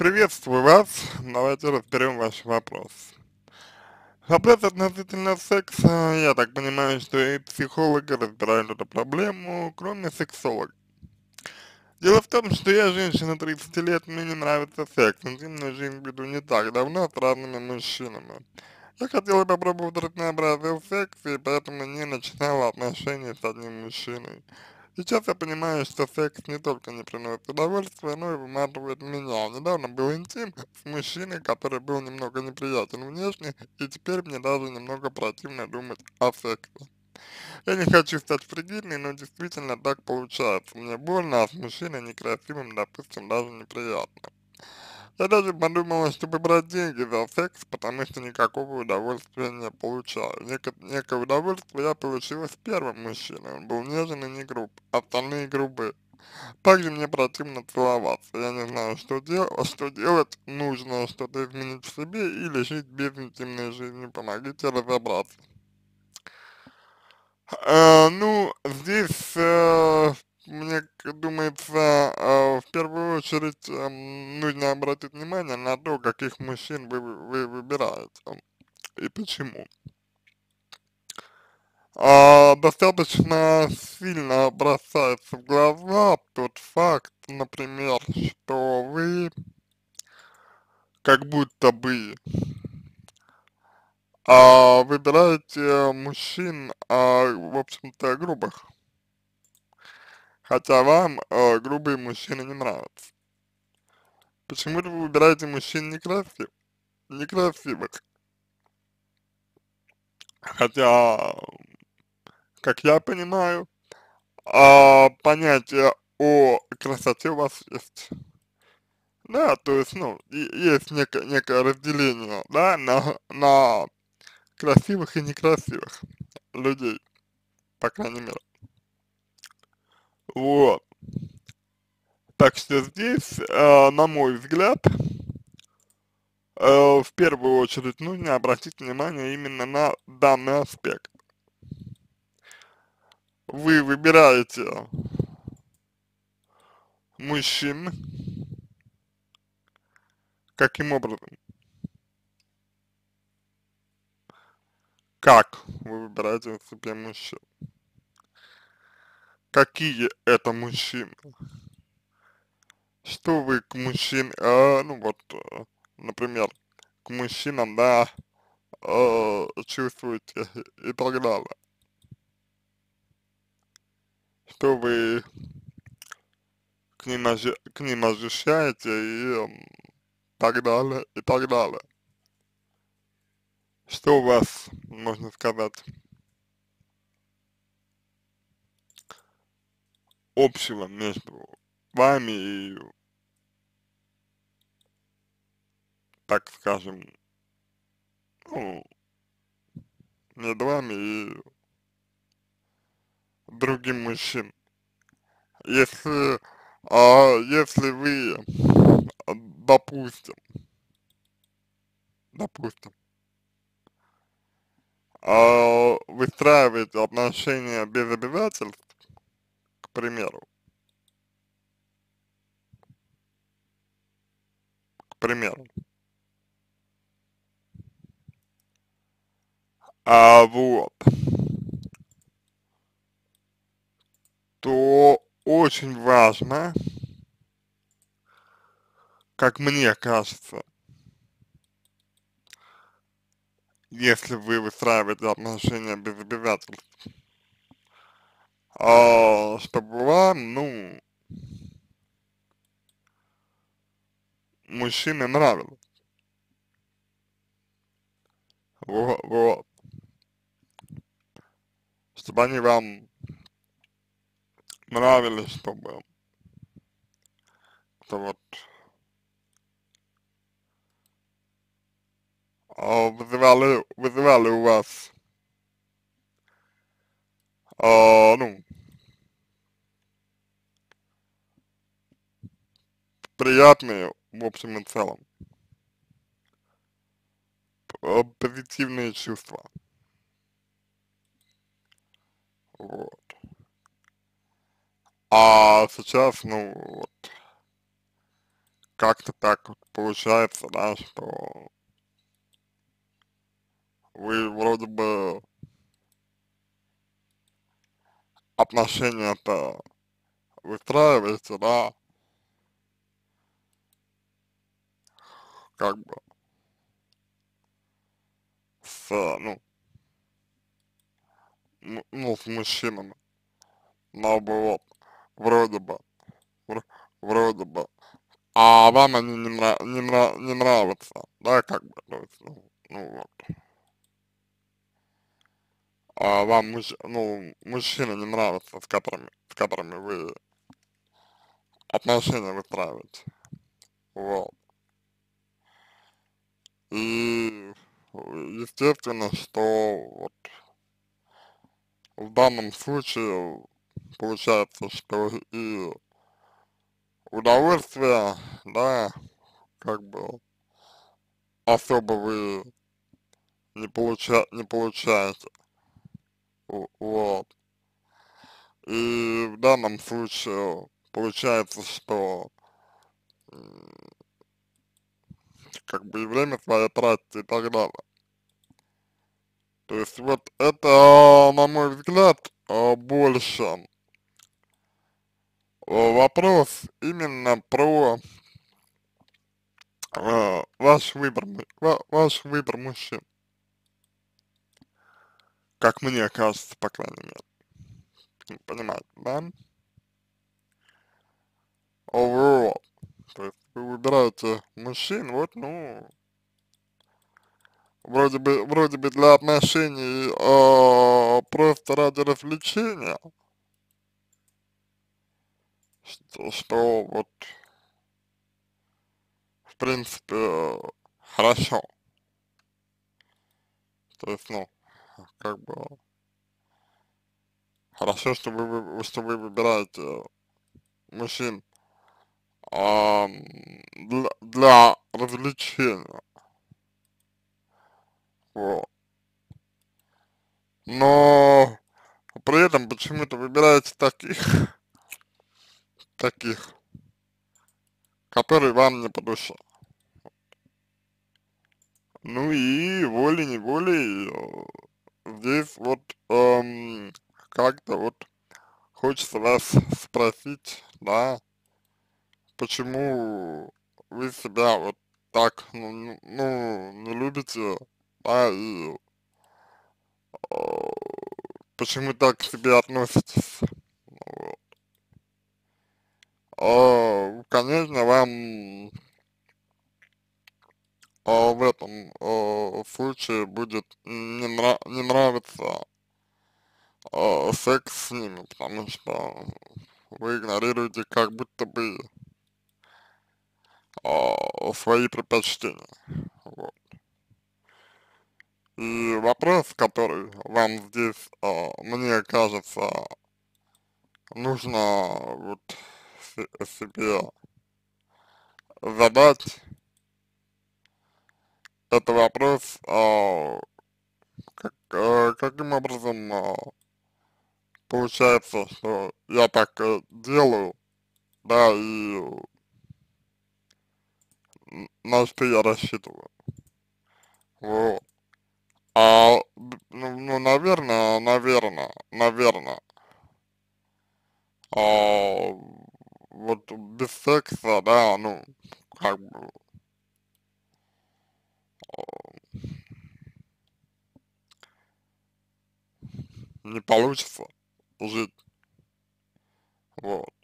Приветствую вас, давайте разберем ваш вопрос. Вопрос относительно секса, я так понимаю, что и психологи разбирают эту проблему, кроме сексолога. Дело в том, что я женщина 30 лет, мне не нравится секс, интимную жизнь веду не так давно с разными мужчинами. Я хотела попробовать разнообразие в сексе, и поэтому не начинала отношения с одним мужчиной. Сейчас я понимаю, что секс не только не приносит удовольствия, но и выматывает меня. Недавно был интим с мужчиной, который был немного неприятен внешне, и теперь мне даже немного противно думать о сексе. Я не хочу стать фригидной, но действительно так получается. Мне больно, а с мужчиной некрасивым, допустим, даже неприятно. Я даже подумала, чтобы брать деньги за секс, потому что никакого удовольствия не получаю. Неко некое удовольствие я получила с первым мужчиной, он был нежен и не груб, остальные грубые. Также мне противно целоваться, я не знаю, что, дел что делать, нужно что-то изменить в себе или жить без интимной жизни, помогите разобраться. Э, ну, здесь, э, мне думается, э, в первую очередь э, нужно обратить внимание на то, каких мужчин вы, вы выбираете и почему. А, достаточно сильно бросается в глаза тот факт, например, что вы как будто бы а, выбираете мужчин, а, в общем-то, грубых хотя вам э, грубые мужчины не нравятся. Почему-то вы выбираете мужчин некрасив, некрасивых. Хотя, как я понимаю, э, понятие о красоте у вас есть. Да, то есть, ну, есть некое, некое разделение, да, на, на красивых и некрасивых людей, по крайней мере. Вот. Так что здесь, э, на мой взгляд, э, в первую очередь нужно обратить внимание именно на данный аспект. Вы выбираете мужчин, каким образом? Как вы выбираете себе мужчин? Какие это мужчины. Что вы к мужчине, э, ну вот, э, например, к мужчинам, да, э, чувствуете и так далее. Что вы к ним, к ним ощущаете и э, так далее, и так далее. Что у вас, можно сказать, общего между вами и, так скажем, ну, между вами и другим мужчинам. Если, а, если вы, допустим, допустим, а, выстраиваете отношения без обязательств, к примеру. К примеру. А вот. То очень важно, как мне кажется, если вы выстраиваете отношения без обязательств, а, чтобы вам, ну, мужчины нравилось. Вот, вот. Чтобы они вам нравились, чтобы это вот а, вызывали, вызывали у вас а, ну, приятные в общем и целом, позитивные чувства. Вот. А сейчас, ну, вот, как-то так вот получается, да, что вы вроде бы отношения-то выстраиваете, да, как бы с, ну, ну, с мужчинами, наоборот, вроде бы, вроде бы, а вам они не, нрав, не, нрав, не нравятся, да, как бы, то есть, ну, ну вот. А вам, муж, ну, мужчины не нравятся, с которыми, с которыми вы отношения выстраиваете, вот. И естественно, что вот в данном случае получается, что и удовольствие, да, как бы особо вы не, получа не получаете. Вот. И в данном случае получается, что как бы и время свое тратите и так далее. То есть вот это, на мой взгляд, больше вопрос именно про э, ваш выбор, ваш выбор мужчин. Как мне кажется, по крайней мере. Понимаете, да? Вот. То есть вы выбираете мужчин, вот, ну, вроде бы, вроде бы для отношений э, просто ради развлечения, что, что вот, в принципе, хорошо. То есть, ну, как бы, хорошо, что вы, что вы выбираете мужчин э, для, для развлечения. Вот. Но при этом почему-то выбираете таких, таких, которые вам не по душе. Ну и волей-неволей э, здесь вот эм, как-то вот хочется вас спросить, да, почему вы себя вот так, ну, ну, ну не любите, да, и э, почему так к себе относитесь. Вот. Э, конечно, вам э, в этом э, случае будет не, нрав не нравиться э, секс с ними, потому что вы игнорируете как будто бы э, свои предпочтения. Вот. И вопрос, который вам здесь, э, мне кажется, нужно вот себе задать, это вопрос, э, как, э, каким образом э, получается, что я так э, делаю, да, и на что я рассчитываю. Вот. А, ну, ну, наверное, наверное, наверное, а, вот без секса, да, ну, как бы, а, не получится жить, вот.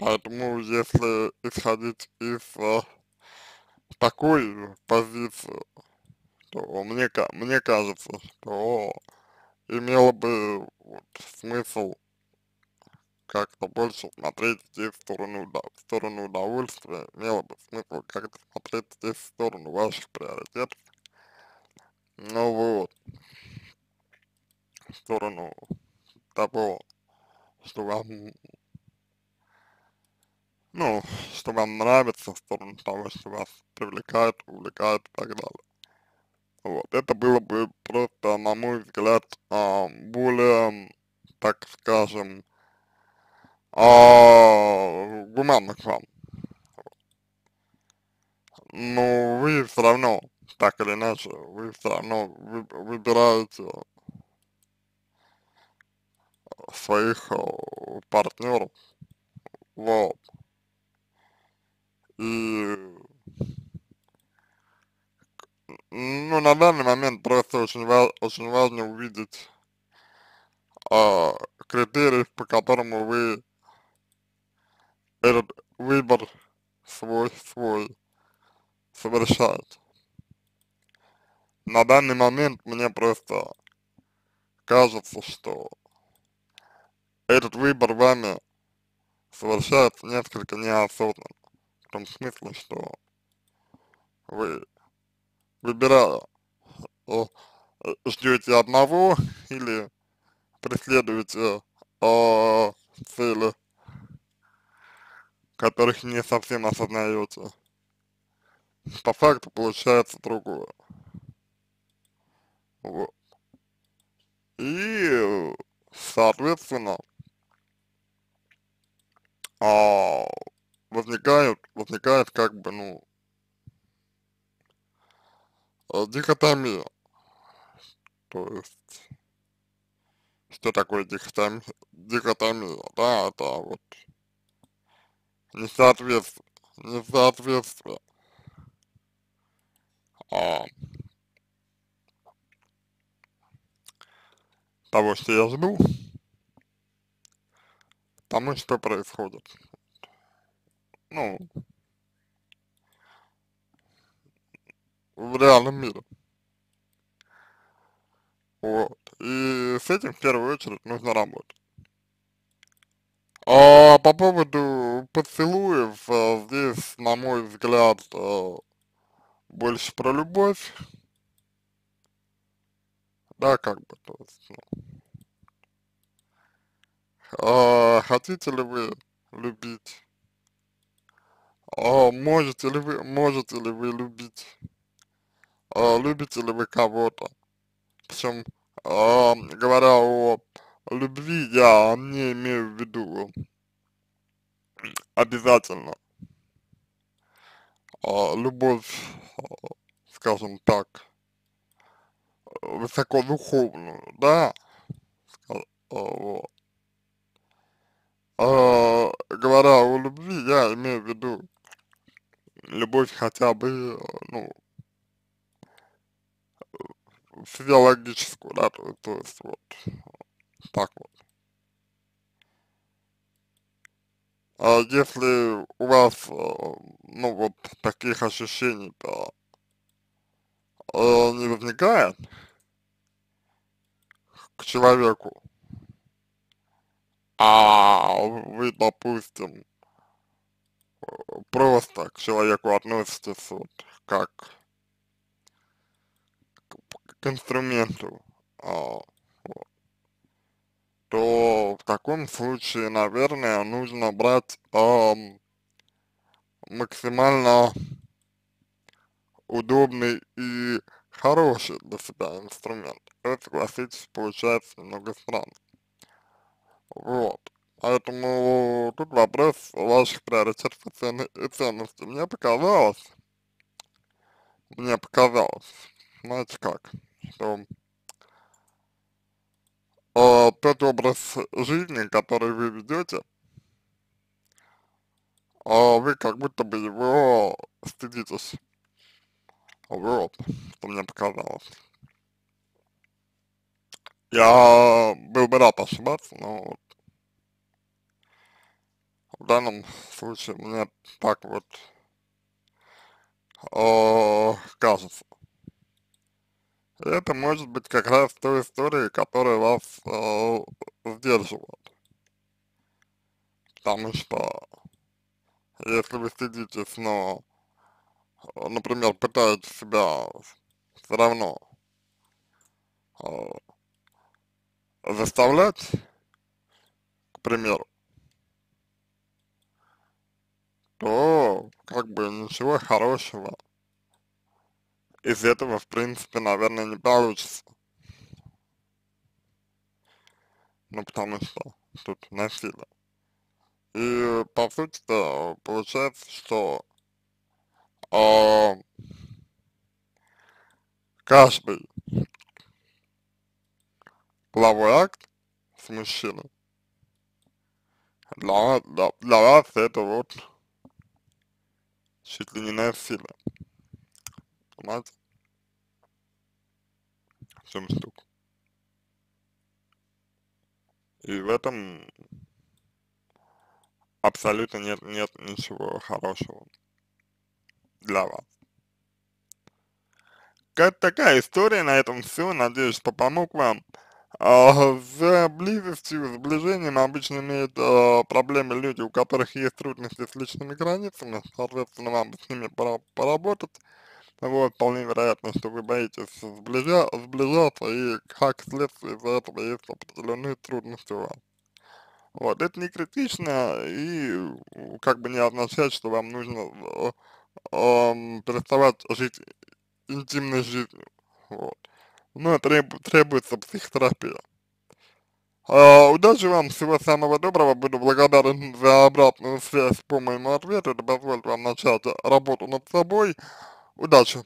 Поэтому, если исходить из э, такой позиции, то мне, мне кажется, что имело бы вот, смысл как-то больше смотреть здесь в сторону, в сторону удовольствия, имело бы смысл как-то смотреть здесь в сторону ваших приоритетов. Ну вот, в сторону того, что вам, ну, что вам нравится, в сторону того, что вас привлекает, увлекает и так далее. Вот, это было бы просто, на мой взгляд, а, более, так скажем, а, гуманно к вам. но вы все равно, так или иначе, вы все равно вы, выбираете своих э, партнеров, вот, и, ну, на данный момент просто очень, ва очень важно увидеть э, критерий, по которому вы этот выбор свой, свой совершаете. На данный момент мне просто кажется, что этот выбор вами совершается несколько неосознанно. В том смысле, что вы, выбирая, ждете одного или преследуете э, цели, которых не совсем осознаете. По факту получается другое. Вот. И, соответственно, а, возникает, возникает как бы, ну, э, дихотомия. То есть, что такое дихотомия? Дихотомия, да, это вот несоответствие, несоответствие а, того, что я жду, тому, что происходит. Ну, в реальном мире. Вот. И с этим в первую очередь нужно работать. А по поводу поцелуев, а, здесь, на мой взгляд, а, больше про любовь. Да, как бы, то есть, ну. А, хотите ли вы любить? А, можете ли вы, можете ли вы любить? А, любите ли вы кого-то? Причем, а, говоря о любви, я не имею в виду обязательно а, любовь, скажем так, высокодуховную, да, а, вот. А, говоря о любви, я имею в виду любовь хотя бы, ну, физиологическую, да, то, то есть вот так вот. А если у вас, ну, вот таких ощущений-то э, не возникает к человеку, а вы, допустим, просто к человеку относитесь вот как к инструменту, а, вот, то в таком случае, наверное, нужно брать а, максимально удобный и хороший для себя инструмент. Это, согласитесь, получается немного странно. Вот. Поэтому тут вопрос ваших приоритетов и ценностей. Мне показалось, мне показалось, знаете как, что э, тот образ жизни, который вы ведете, э, вы как будто бы его стыдитесь. Вот, что мне показалось. Я был бы рад ошибаться, но в данном случае мне так вот э, кажется. Это может быть как раз той историей, которая вас э, сдерживает. Потому что если вы сидитесь, но, например, пытаетесь себя все равно э, заставлять, к примеру, то как бы ничего хорошего из этого, в принципе, наверное, не получится. Ну, потому что тут насилие. И, по сути-то, получается, что а, каждый половой акт с мужчиной для, для, для вас это вот чуть ли не насилие. Понимаете? В чем штука. И в этом абсолютно нет, нет ничего хорошего для вас. Как такая история, на этом все. Надеюсь, что помог вам. А, с близостью, сближением обычно имеют а, проблемы люди, у которых есть трудности с личными границами, соответственно, вам с ними пора поработать. Вот, вполне вероятно, что вы боитесь сближа сближаться, и как следствие из-за этого есть определенные трудности у вас. Вот, это не критично, и как бы не означает, что вам нужно э, э, переставать жить интимной жизнью, вот но треб, требуется психотерапия. А, удачи вам, всего самого доброго, буду благодарен за обратную связь по моему ответу, это позволит вам начать работу над собой. Удачи!